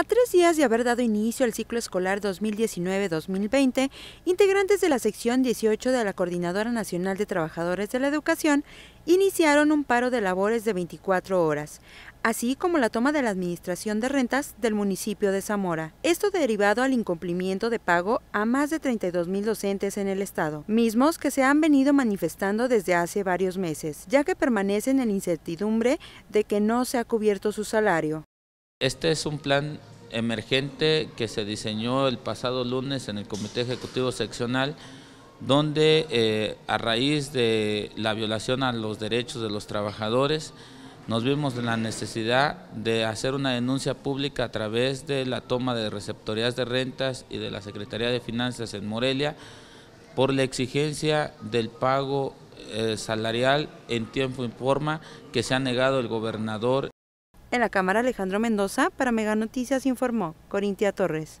A tres días de haber dado inicio al ciclo escolar 2019-2020, integrantes de la sección 18 de la Coordinadora Nacional de Trabajadores de la Educación iniciaron un paro de labores de 24 horas, así como la toma de la administración de rentas del municipio de Zamora. Esto derivado al incumplimiento de pago a más de 32 mil docentes en el estado, mismos que se han venido manifestando desde hace varios meses, ya que permanecen en incertidumbre de que no se ha cubierto su salario. Este es un plan emergente que se diseñó el pasado lunes en el Comité Ejecutivo Seccional, donde eh, a raíz de la violación a los derechos de los trabajadores, nos vimos en la necesidad de hacer una denuncia pública a través de la toma de receptorías de rentas y de la Secretaría de Finanzas en Morelia por la exigencia del pago eh, salarial en tiempo y forma que se ha negado el gobernador en la Cámara Alejandro Mendoza, para Mega Noticias informó Corintia Torres.